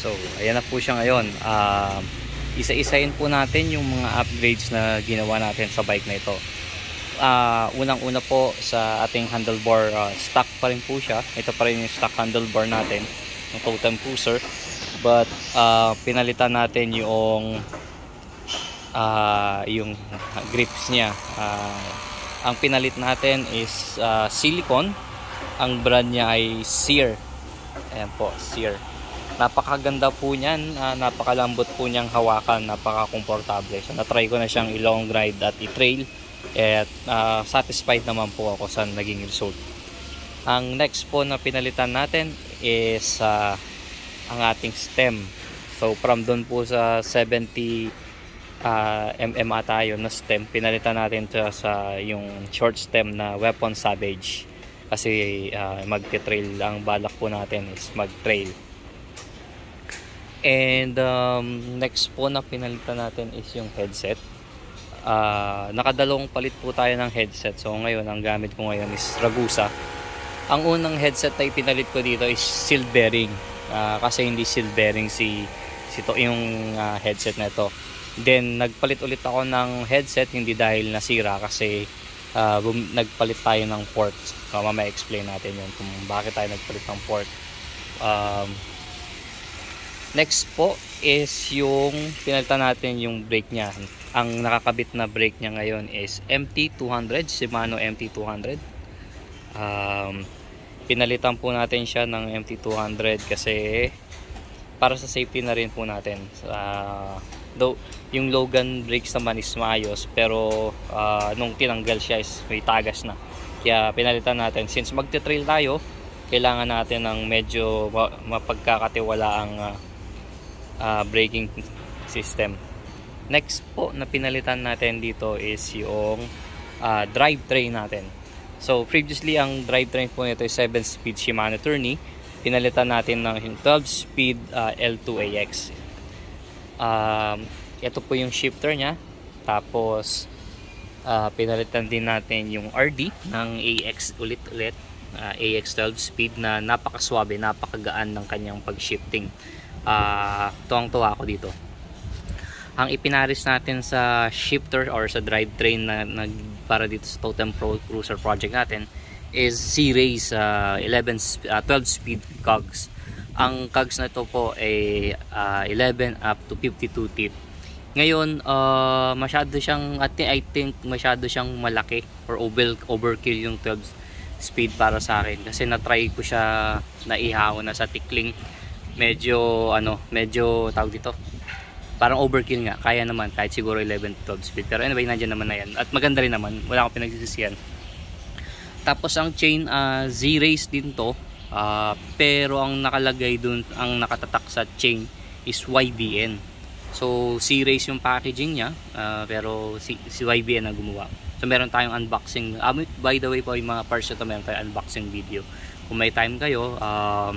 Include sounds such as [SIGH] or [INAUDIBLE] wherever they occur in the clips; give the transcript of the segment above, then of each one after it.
So, ayan na po siya ngayon. Uh, isa-isayin po natin yung mga upgrades na ginawa natin sa bike na ito. Uh, Unang-una po sa ating handlebar, uh, stock pa rin po siya. Ito pa rin yung stock handlebar natin, ng Totem Cruiser. But, uh, pinalitan natin yung uh, yung grips niya. Uh, ang pinalit natin is uh, silicone. Ang brand niya ay Sear. Ayan po, Sear napakaganda po niyan uh, napakalambot po niyang hawakan napaka-komportable so na-try ko na siyang i-long ride at i-trail at uh, satisfied naman po ako sa naging result. Ang next po na pinalitan natin is uh, ang ating stem. So from doon po sa 70 uh, mm ata yun na stem pinalitan natin sa, sa yung short stem na weapon savage. Kasi uh, mag-trail ang balak po natin is mag-trail And um, next po na pinalitan natin is yung headset. Uh, nakadalawang palit po tayo ng headset. So ngayon, ang gamit ko ngayon is Ragusa. Ang unang headset na ipinalit ko dito is seal bearing. Uh, kasi hindi seal bearing si, si to, yung uh, headset na ito. Then nagpalit ulit ako ng headset hindi dahil nasira kasi uh, nagpalit tayo ng port. So, mamaya explain natin yun kung bakit tayo nagpalit ng port. Um, Next po is yung pinalitan natin yung brake niya. Ang nakakabit na brake niya ngayon is MT200, Shimano MT200. Um, pinalitan po natin siya ng MT200 kasi para sa safety na rin po natin. Uh, though, yung Logan brakes naman is maayos pero uh, nung tinanggal siya is may tagas na. Kaya pinalitan natin. Since magte-trail tayo, kailangan natin ng medyo mapagkakatiwala ang uh, uh, braking system. Next po na pinalitan natin dito is yung uh, drivetrain natin. So previously ang drivetrain po nito is 7-speed Shimano Tourney. Pinalitan natin ng 12-speed uh, L2AX. Um, ito po yung shifter niya. Tapos uh, pinalitan din natin yung RD ng AX ulit-ulit. Uh, AX 12 speed na napakaswabe, napakagaan ng kanyang pag-shifting uh, tuwang-tuwa ako dito. Ang ipinaris natin sa shifter or sa drivetrain na, na para dito sa Totem Pro Cruiser project natin is C-Race uh, 11 uh, 12 speed cogs. Ang cogs na ito po ay uh, 11 up to 52 teeth. Ngayon uh, masyado siyang at I think masyado siyang malaki or over, overkill yung 12 speed para sa akin kasi na-try ko siya na ihaw na sa tikling medyo ano medyo tawag dito parang overkill nga kaya naman kahit siguro 11 12 speed. Pero anyway nandiyan naman na yan. At maganda rin naman wala akong pinagsisisihan tapos ang chain uh, Z-Race din to uh, pero ang nakalagay dun ang nakatatak sa chain is YBN so C-Race yung packaging niya uh, pero si, si YBN ang gumawa. So meron tayong unboxing uh, by the way po yung mga parts ito meron tayong unboxing video. Kung may time kayo um, uh,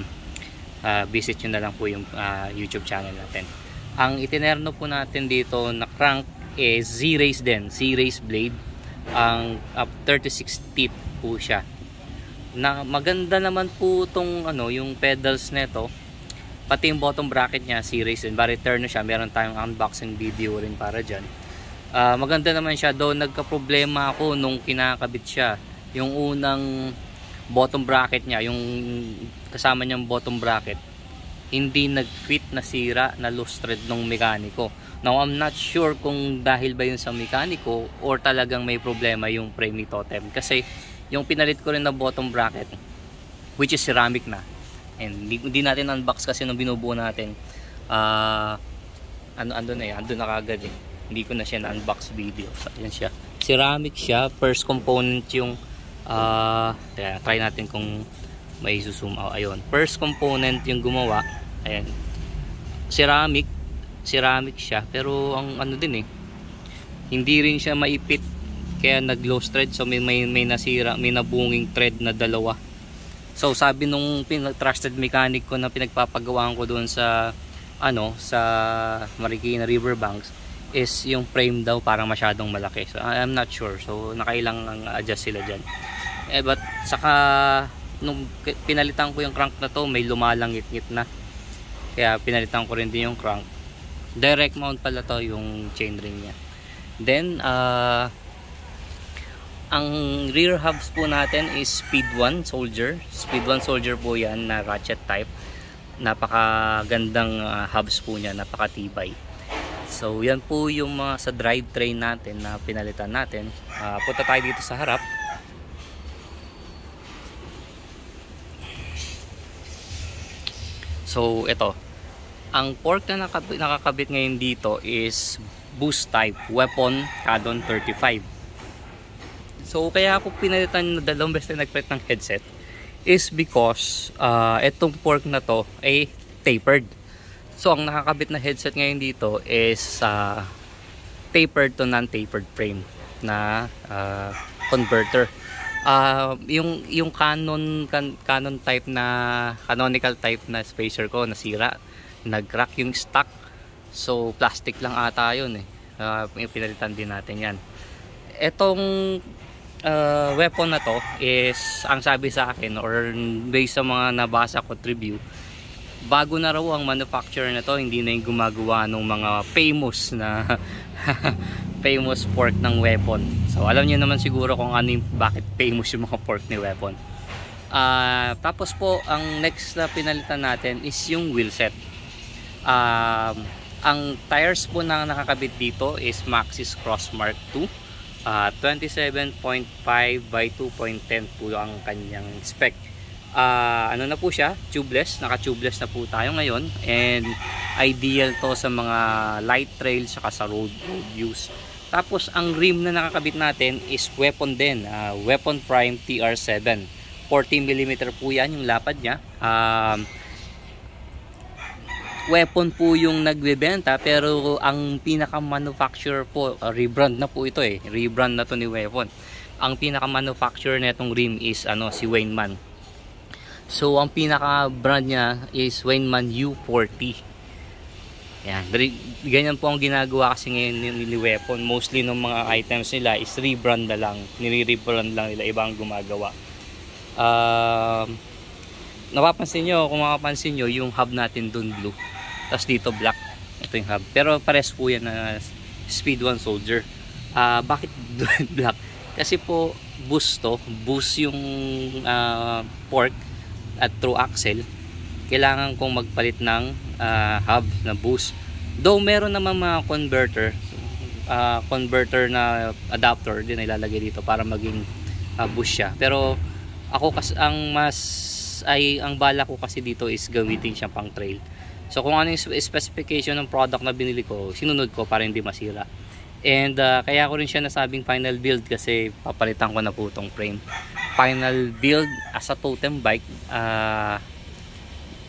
uh, visit nyo na lang po yung uh, YouTube channel natin. Ang itinerno po natin dito na crank is Z-Race din, Z-Race blade. Ang uh, 36 teeth po siya. Na maganda naman po tong ano, yung pedals nito. Pati yung bottom bracket niya, Z-Race din. Bari turn siya, meron tayong unboxing video rin para diyan. Uh, maganda naman siya, though nagka-problema ako nung kinakabit siya. Yung unang bottom bracket niya, yung kasama niyang bottom bracket, hindi nag-fit na sira na loose thread ng mekaniko. Now, I'm not sure kung dahil ba yun sa mekaniko or talagang may problema yung frame ni Totem. Kasi yung pinalit ko rin na bottom bracket, which is ceramic na. And hindi, natin unbox kasi nung binubuo natin, uh, ano, ano na yan, ando na kagad eh. Hindi ko na siya na-unbox video. So, yan siya. Ceramic siya, first component yung uh, try natin kung may zoom out. Ayun. First component yung gumawa. Ayan. Ceramic. Ceramic siya. Pero ang ano din eh. Hindi rin siya maipit. Kaya nag low thread. So may, may, may nasira. May nabunging thread na dalawa. So sabi nung trusted mechanic ko na pinagpapagawaan ko doon sa ano sa Marikina Riverbanks is yung frame daw parang masyadong malaki. So I'm not sure. So nakailang adjust sila dyan eh but saka nung pinalitan ko yung crank na to may lumalangit-ngit na. Kaya pinalitan ko rin din yung crank. Direct mount pala to yung chainring niya. Then uh, ang rear hubs po natin is speed 1 soldier. Speed 1 soldier po yan na ratchet type. Napakagandang uh, hubs po niya napakatibay. So yan po yung mga sa drivetrain natin na pinalitan natin. Uh, punta tayo dito sa harap so ito ang port na nakakabit ngayon dito is boost type weapon Cadon 35 so kaya ako pinalitan na dalawang beses na nagpalit ng headset is because uh, itong fork na to ay tapered. So ang nakakabit na headset ngayon dito is uh, tapered to non-tapered frame na uh, converter. Uh, yung yung Canon can, Canon type na canonical type na spacer ko nasira, nag-crack yung stock. So plastic lang ata 'yun eh. Uh, pinalitan din natin 'yan. Etong uh, weapon na to is ang sabi sa akin or based sa mga nabasa ko review bago na raw ang manufacturer na to hindi na yung gumagawa ng mga famous na [LAUGHS] famous port ng weapon. So alam niyo naman siguro kung ano yung bakit famous yung mga port ni weapon. Uh, tapos po ang next na pinalitan natin is yung wheelset um, ang tires po na nakakabit dito is Maxxis Crossmark 2 uh, 27.5 by 2.10 po ang kanyang spec. Uh, ano na po siya? Tubeless? Naka tubeless na po tayo ngayon. And ideal to sa mga light trail saka sa road, road use tapos ang rim na nakakabit natin is weapon din uh, weapon prime TR7 40mm po yan yung lapad nya um, weapon po yung nagbebenta pero ang pinaka manufacturer po uh, rebrand na po ito eh. Rebrand na to ni weapon. Ang pinaka manufacturer na itong rim is ano si Wayneman so ang pinaka brand niya is Wayneman U40 yan ganyan po ang ginagawa kasi ngayon ni, weapon mostly ng mga items nila is rebrand na lang nire-rebrand lang nila ibang gumagawa um uh, napapansin nyo, kung makapansin nyo, yung hub natin dun blue. Tapos dito black. Ito yung hub. Pero pares po yan na speed 1 soldier. Uh, bakit [LAUGHS] black? Kasi po boost to. Boost yung uh, fork at through axle. Kailangan kong magpalit ng uh, hub na boost. Though meron naman mga converter, uh, converter na adapter din ilalagay dito para maging uh, boost siya. Pero ako kas ang mas ay ang bala ko kasi dito is gamitin siya pang trail so kung ano yung specification ng product na binili ko sinunod ko para hindi masira and uh, kaya ko rin siya nasabing final build kasi papalitan ko na po itong frame final build as a totem bike uh,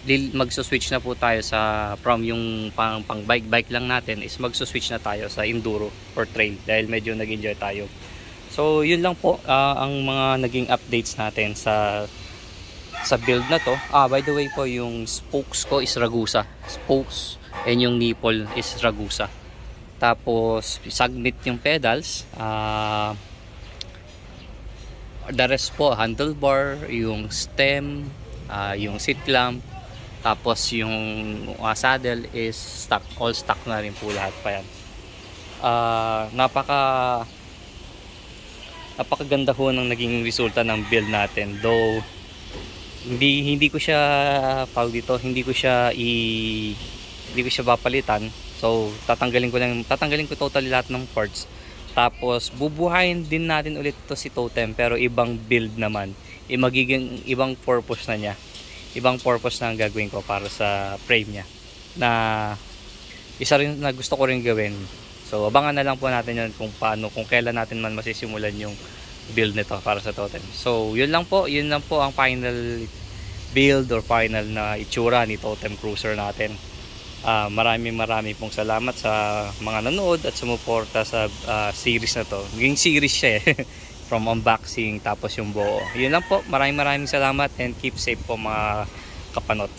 magso-switch na po tayo sa from yung pang, pang bike. Bike lang natin is magso-switch na tayo sa enduro or trail dahil medyo nag-enjoy tayo. So yun lang po uh, ang mga naging updates natin sa sa build na to. Ah by the way po yung spokes ko is Ragusa. Spokes and yung nipple is Ragusa. Tapos sagnit yung pedals. Ah the rest po handlebar yung stem uh, yung seat clamp tapos yung uh, saddle is stock all stock na rin po lahat pa yan. Uh, napaka napakaganda ho ng naging resulta ng build natin. Though hindi hindi ko siya pag dito hindi ko siya i hindi ko siya papalitan. So tatanggalin ko lang tatanggalin ko totally lahat ng parts. Tapos bubuhayin din natin ulit to si totem pero ibang build naman. E magiging ibang purpose na niya ibang purpose na ang gagawin ko para sa frame niya na isa rin na gusto ko rin gawin so abangan na lang po natin yan kung paano kung kailan natin man masisimulan yung build nito para sa totem. So, yun lang po, yun lang po ang final build or final na itsura ni Totem Cruiser natin. Uh, maraming maraming pong salamat sa mga nanood at sumuporta sa uh, series na to. Naging series siya eh. [LAUGHS] From unboxing tapos yung buo. Yun lang po. Maraming maraming salamat and keep safe po mga kapanot.